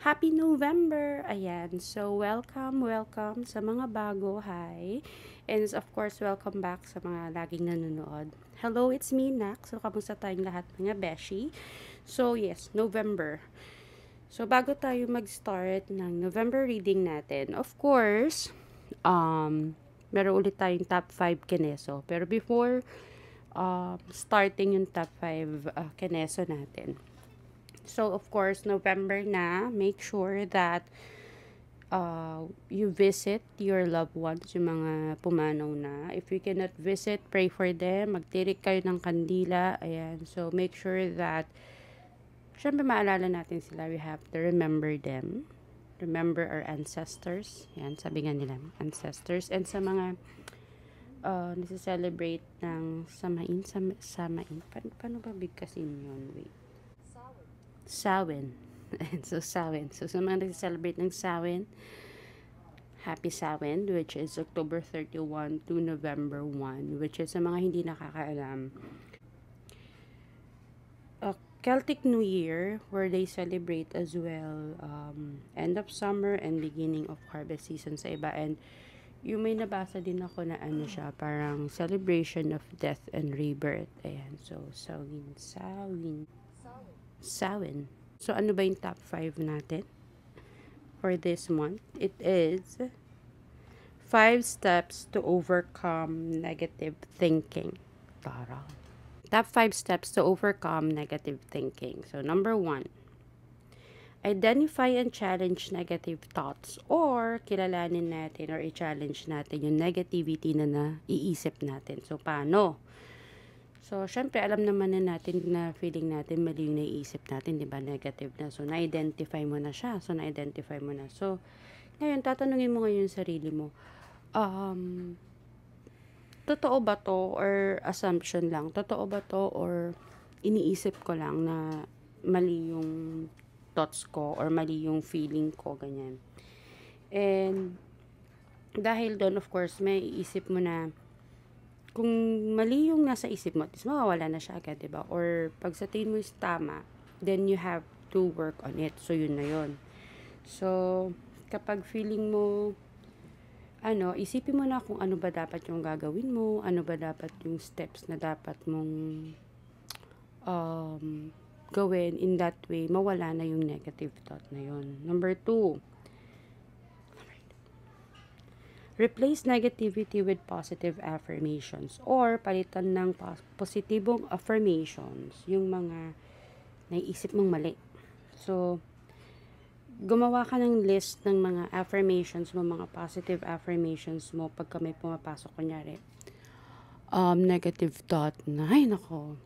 Happy November! Ayan. So, welcome, welcome sa mga bago. Hi. And of course, welcome back sa mga laging nanonood. Hello, it's me, Nak. So, kamusta tayong lahat mga beshi? So, yes, November. So, bago tayo mag-start ng November reading natin, of course, um, meron ulit tayong top 5 kineso. Pero before um, starting yung top 5 uh, kineso natin, So, of course, November na, make sure that uh, you visit your loved ones, yung mga pumanaw na. If you cannot visit, pray for them. Magtirik kayo ng kandila. Ayan. So, make sure that, syempre maalala natin sila. We have to remember them. Remember our ancestors. Yan, sabi nga nila, ancestors. And sa mga uh, nasa-celebrate ng samain, sam samain. Pa paano ba bigkasin yun? Wait. Samhain. so, Samhain. So, sa mga nag-celebrate ng Samhain, Happy Samhain, which is October 31 to November 1, which is sa mga hindi nakakaalam. Uh, Celtic New Year, where they celebrate as well um, end of summer and beginning of harvest season sa iba. And yung may nabasa din ako na ano siya, parang celebration of death and rebirth. Ayan, so, sawin, sawin. 7. So, ano ba yung top 5 natin? For this month, it is 5 steps to overcome negative thinking. Tara. Top 5 steps to overcome negative thinking. So, number 1, identify and challenge negative thoughts or kilalanin natin or i-challenge natin yung negativity na naiisip natin. So, paano? Paano? So, syempre, alam naman na natin na feeling natin mali yung naiisip natin, di ba? Negative na. So, na-identify mo na siya. So, na-identify mo na. So, ngayon, tatanungin mo ngayon sarili mo, um, totoo ba to or assumption lang? Totoo ba to or iniisip ko lang na mali yung thoughts ko or mali yung feeling ko, ganyan. And, dahil doon, of course, may isip mo na, kung mali yung nasa isip mo, at least mawawala na siya agad, diba? Or pag sa tingin mo is tama, then you have to work on it. So, yun na yun. So, kapag feeling mo, ano, isipin mo na kung ano ba dapat yung gagawin mo, ano ba dapat yung steps na dapat mong um, gawin in that way, mawala na yung negative thought na yun. Number two, Replace negativity with positive affirmations or palitan ng positibong affirmations yung mga naiisip mong mali. So, gumawa ka ng list ng mga affirmations mo, mga positive affirmations mo pagka may pumapasok, kunyari, um, negative thought na, ay nako,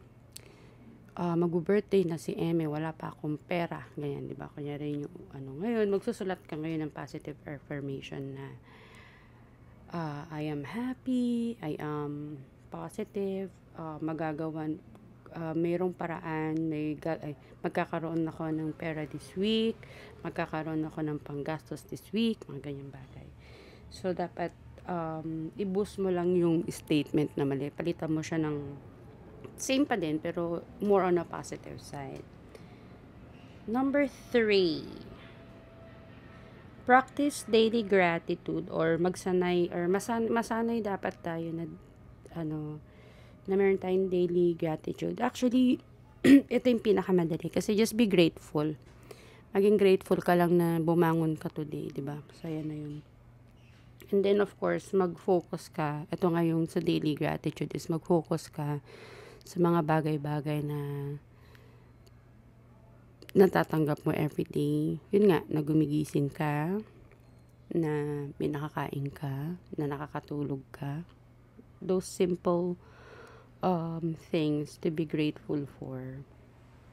uh, mag-birthday na si Eme, wala pa akong pera, ganyan, di ba? Kunyari yung, ano, ngayon, magsusulat ka ngayon ng positive affirmation na, uh, I am happy, I am positive, uh, magagawan, uh, mayroong paraan, may, ay, magkakaroon ako ng pera this week, magkakaroon ako ng panggastos this week, mga ganyang bagay. So, dapat um, i-boost mo lang yung statement na mali. Palitan mo siya ng same pa din, pero more on a positive side. Number three, practice daily gratitude or magsanay or masan, masanay dapat tayo na ano na meron tayong daily gratitude. Actually, ito yung pinakamadali kasi just be grateful. Maging grateful ka lang na bumangon ka today, 'di ba? Saya na 'yun. And then of course, mag-focus ka. Ito nga yung sa daily gratitude is mag-focus ka sa mga bagay-bagay na natatanggap mo everyday. Yun nga, na gumigising ka, na may nakakain ka, na nakakatulog ka. Those simple um, things to be grateful for.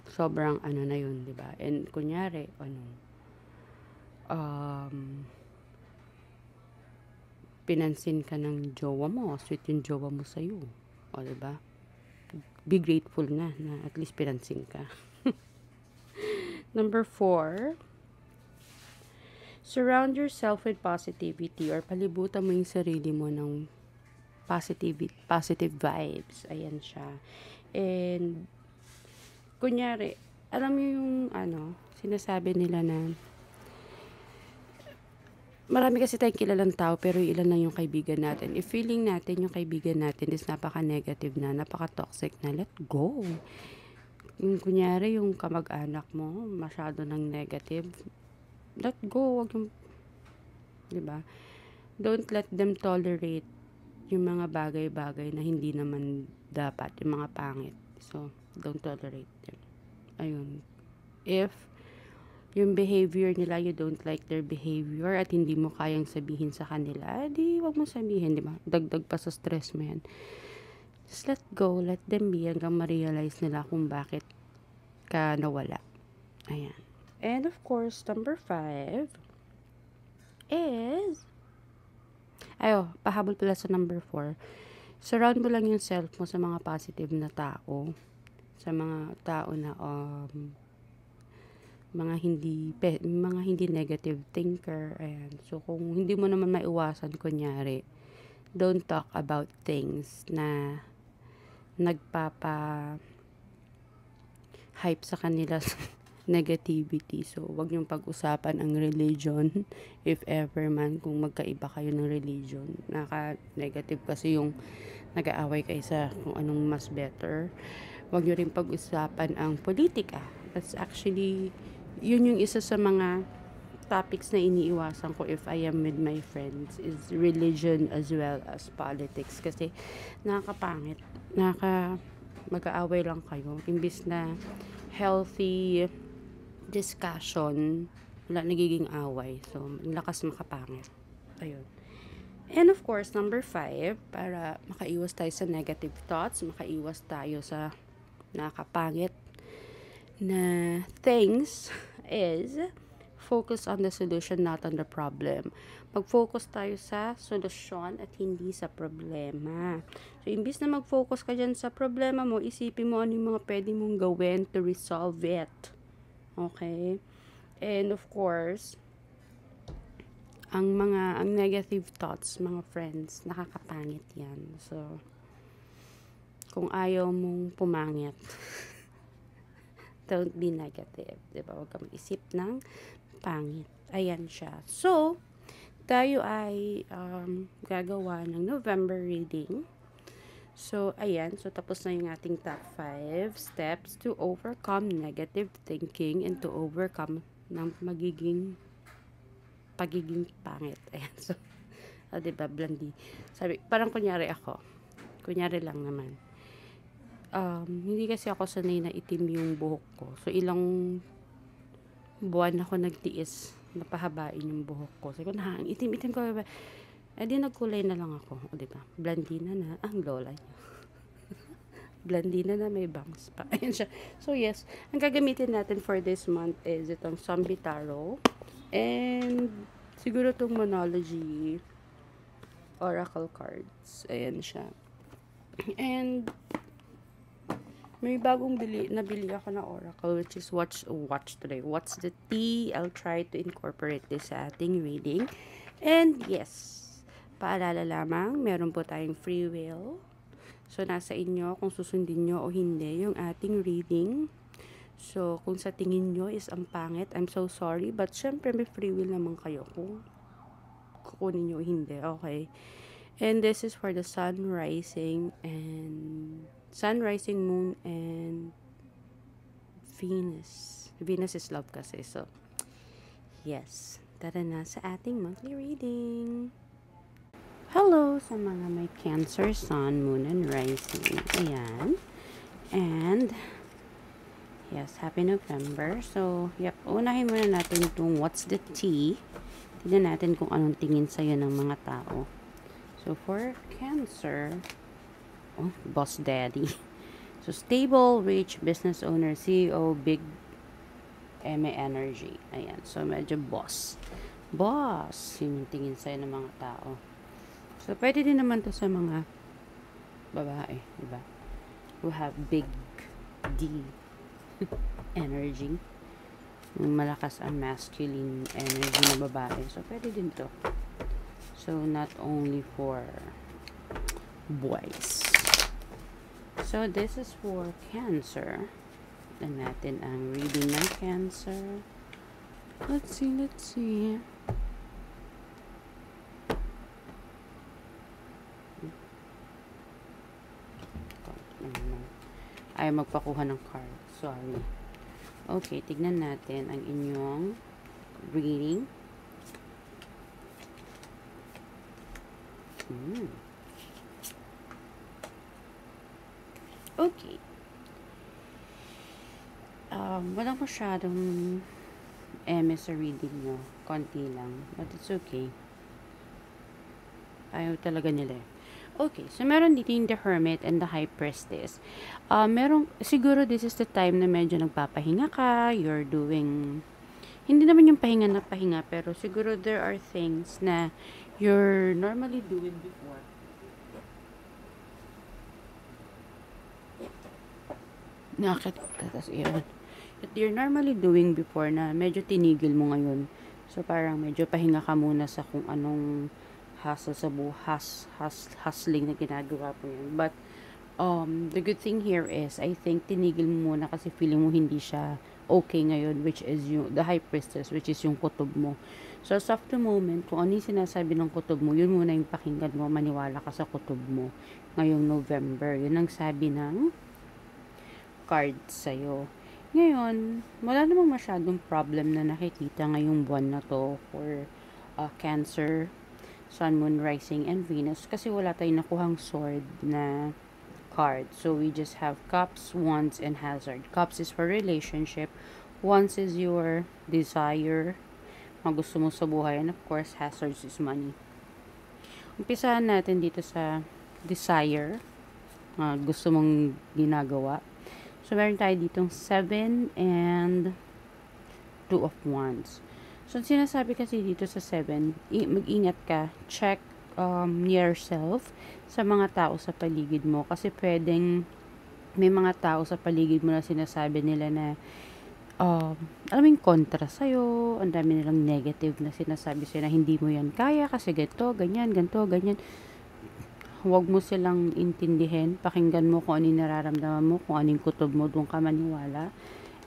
Sobrang ano na yun, di ba? And kunyari, ano, um, pinansin ka ng jowa mo, sweet yung jowa mo sa'yo. O, di ba? Be grateful na, na at least pinansin ka. Number four, surround yourself with positivity or palibutan mo yung sarili mo ng positive, positive vibes. Ayan siya. And, kunyari, alam mo yung, ano, sinasabi nila na marami kasi tayong kilalang tao pero ilan lang yung kaibigan natin. If feeling natin yung kaibigan natin is napaka-negative na, napaka-toxic na, let go. Yung kunyari yung kamag-anak mo, masyado ng negative, let go. Wag yung, di ba? Don't let them tolerate yung mga bagay-bagay na hindi naman dapat, yung mga pangit. So, don't tolerate them. Ayun. If yung behavior nila, you don't like their behavior at hindi mo kayang sabihin sa kanila, di wag mo sabihin, di ba? Dagdag pa sa stress mo yan. Just let go, let them be hanggang ma-realize nila kung bakit ka nawala. Ayan. And of course, number five is ayo, pahabol pala sa number four. Surround mo lang yung self mo sa mga positive na tao. Sa mga tao na um, mga hindi pe, mga hindi negative thinker ayan so kung hindi mo naman maiwasan kunyari don't talk about things na nagpapa hype sa kanila negativity. So wag niyong pag-usapan ang religion if ever man kung magkaiba kayo ng religion. Naka negative kasi yung nag-aaway kayo sa kung anong mas better. Wag niyo rin pag-usapan ang politika. That's actually yun yung isa sa mga topics na iniiwasan ko if I am with my friends is religion as well as politics. Kasi nakakapangit nakaka mag-aaway lang kayo. Imbis na healthy discussion wala nagiging away. So lakas makapangit. Ayun. And of course, number five, para makaiwas tayo sa negative thoughts, makaiwas tayo sa nakapangit na things is focus on the solution, not on the problem. Mag-focus tayo sa solusyon at hindi sa problema. So, imbis na mag-focus ka dyan sa problema mo, isipin mo ano yung mga pwede mong gawin to resolve it. Okay? And of course, ang mga, ang negative thoughts, mga friends, nakakapangit yan. So, kung ayaw mong pumangit, don't be negative. Diba? Huwag ka mag-isip ng pangit. Ayan siya. So, tayo ay um, gagawa ng November reading. So, ayan. So, tapos na yung ating top 5 steps to overcome negative thinking and to overcome ng magiging pagiging pangit. Ayan. So, oh, diba, blondie. Sabi, parang kunyari ako. Kunyari lang naman um, hindi kasi ako sanay na itim yung buhok ko. So, ilang buwan ako nagtiis na pahabain yung buhok ko. Sabi ko, na, ang itim-itim ko. Eh, di nagkulay na lang ako. O, diba? Blandina na ang lola niya. Blandina na may bangs pa. Ayan siya. So, yes. Ang gagamitin natin for this month is itong Zombie Tarot. And, siguro itong Monology Oracle cards. Ayan siya. And, may bagong bili, nabili ako na Oracle which is watch, watch today. What's the tea? I'll try to incorporate this sa ating reading. And yes, paalala lamang, meron po tayong free will. So, nasa inyo kung susundin nyo o hindi yung ating reading. So, kung sa tingin nyo is ang pangit, I'm so sorry. But, syempre, may free will naman kayo kung kukunin nyo o hindi. Okay. And this is for the sun rising and Sun, rising moon, and Venus. Venus is love kasi. So, yes. Tara na sa ating monthly reading. Hello sa mga may Cancer, Sun, Moon, and Rising. Ayan. And, yes, happy November. So, yep, unahin muna natin itong What's the Tea. Tignan natin kung anong tingin sa'yo ng mga tao. So, for Cancer, oh, boss daddy. So, stable, rich, business owner, CEO, big MA Energy. Ayan. So, medyo boss. Boss. Yun yung tingin sa'yo ng mga tao. So, pwede din naman to sa mga babae. Diba? Who have big D energy. Malakas ang masculine energy ng babae. So, pwede din to. So, not only for boys. So, this is for cancer. Ito natin ang reading ng cancer. Let's see, let's see. Ay, magpakuha ng card. Sorry. Okay, tignan natin ang inyong reading. Mm. Okay. Um, walang masyadong eme sa reading nyo. Konti lang. But it's okay. Ayaw talaga nila eh. Okay, so meron dito yung The Hermit and the High Priestess. Uh, meron, siguro this is the time na medyo nagpapahinga ka, you're doing, hindi naman yung pahinga na pahinga, pero siguro there are things na you're normally doing before. Nakakit, tapos yun. You're normally doing before na medyo tinigil mo ngayon. So, parang medyo pahinga ka muna sa kung anong hustle sa buhas, hus, hustling na ginagawa mo yun. But, um, the good thing here is, I think, tinigil mo muna kasi feeling mo hindi siya okay ngayon, which is yung, the high priestess, which is yung kutob mo. So, as the moment, kung ano yung sinasabi ng kutob mo, yun muna yung pakinggan mo, maniwala ka sa kutob mo ngayong November. Yun ang sabi ng card sa'yo. Ngayon, wala namang masyadong problem na nakikita ngayong buwan na to for uh, Cancer, Sun, Moon, Rising, and Venus kasi wala tayong nakuhang sword na card. So, we just have Cups, Wands, and Hazard. Cups is for relationship. Wands is your desire, mga gusto mo sa buhay. And of course, Hazards is money. Umpisahan natin dito sa desire, uh, gusto mong ginagawa. So, meron tayo ditong 7 and 2 of Wands. So, sinasabi kasi dito sa 7, mag-ingat ka, check um, yourself sa mga tao sa paligid mo. Kasi pwedeng may mga tao sa paligid mo na sinasabi nila na um, alam yung kontra sa'yo, ang dami nilang negative na sinasabi sa'yo na hindi mo yan kaya kasi ganito, ganyan, ganito, ganyan. Huwag mo silang intindihin, pakinggan mo kung ano yung nararamdaman mo, kung ano yung kutob mo, doon ka maniwala,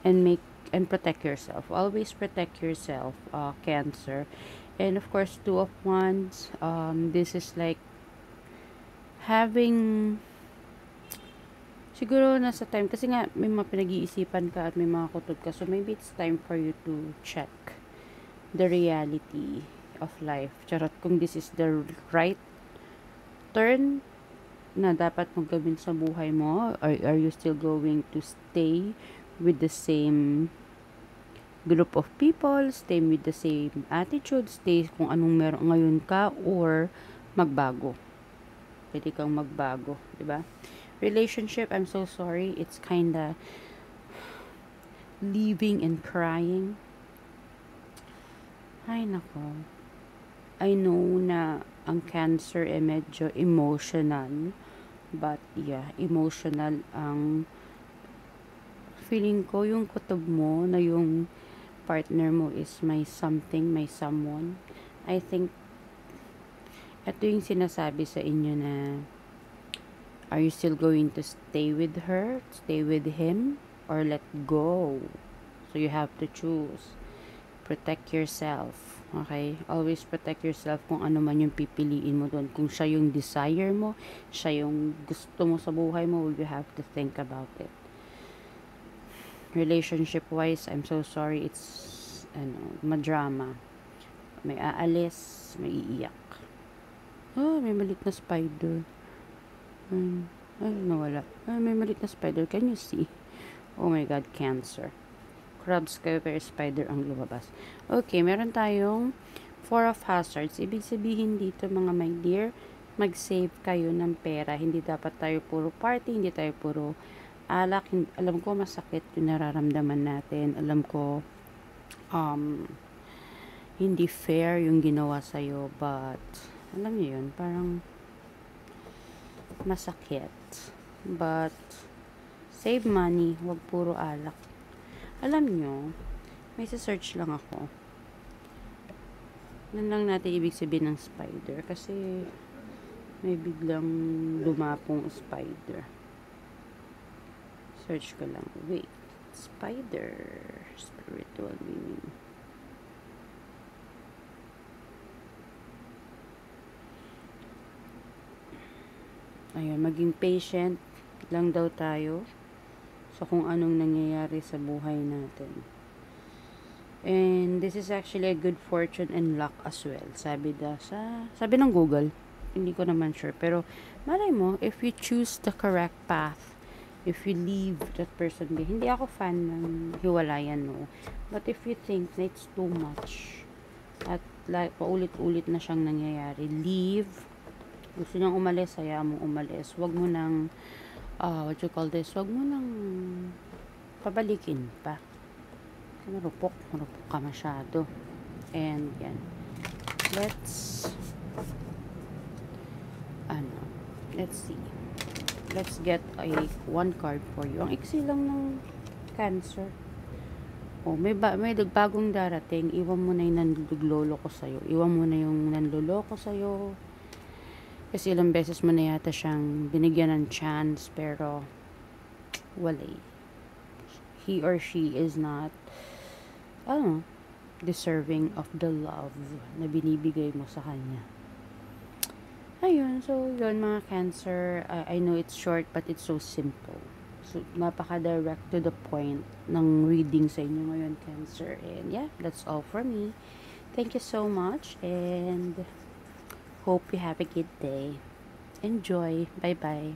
and make and protect yourself. Always protect yourself, uh, Cancer. And of course, Two of Wands. Um, this is like having siguro nasa time kasi nga may mga pinag-iisipan ka at may mga kutob ka so maybe it's time for you to check the reality of life charot kung this is the right turn na dapat mong gawin sa buhay mo or are you still going to stay with the same group of people, stay with the same attitude, stay kung anong meron ngayon ka, or magbago. Pwede kang magbago, ba? Relationship, I'm so sorry, it's kinda leaving and crying. Ay, nako. I know na ang cancer ay medyo emotional, but yeah, emotional ang feeling ko yung kutob mo na yung partner mo is may something, may someone. I think ito yung sinasabi sa inyo na are you still going to stay with her, stay with him, or let go? So you have to choose. Protect yourself. Okay? Always protect yourself kung ano man yung pipiliin mo doon. Kung siya yung desire mo, siya yung gusto mo sa buhay mo, you have to think about it. Relationship wise I'm so sorry. It's ano madrama. May aalis may iiyak. Oh may malit na spider. Um, ay nawala. Ah, may malit na spider. Can you see? Oh my god cancer crabs kayo pero spider ang lumabas okay meron tayong four of hazards ibig sabihin dito mga my dear mag-save kayo ng pera hindi dapat tayo puro party hindi tayo puro alak, alam ko masakit yung nararamdaman natin. Alam ko, um, hindi fair yung ginawa sa'yo, but, alam niyo yun, parang, masakit. But, save money, wag puro alak. Alam nyo, may search lang ako. Nan lang natin ibig sabihin ng spider, kasi, may biglang lumapong spider. Search ko lang. Wait. Spider. Spiritual meaning. Ayun, maging patient lang daw tayo. Sa kung anong nangyayari sa buhay natin. And this is actually a good fortune and luck as well. Sabi da sa sabi ng Google, hindi ko naman sure, pero malay mo if you choose the correct path, if you leave that person be. Hindi ako fan ng hiwalayan, no. But if you think na it's too much at like paulit-ulit na siyang nangyayari, leave. Gusto niyang umalis, saya mo umalis. Huwag mo nang uh, what you call this, wag mo nang pabalikin pa. Marupok, marupok ka masyado. And yan. Let's ano, let's see. Let's get a one card for you. Ang iksi lang ng cancer. Oh, may ba may bagong darating. Iwan mo na yung nanlulolo ko sa'yo. Iwan mo na yung nanluloko sa'yo. Kasi ilang beses mo na yata siyang binigyan ng chance pero wala eh. He or she is not ano, deserving of the love na binibigay mo sa kanya. Ayun, so yun mga cancer, uh, I know it's short but it's so simple. So, napaka-direct to the point ng reading sa inyo ngayon, Cancer. And yeah, that's all for me. Thank you so much and hope you have a good day. Enjoy. Bye-bye.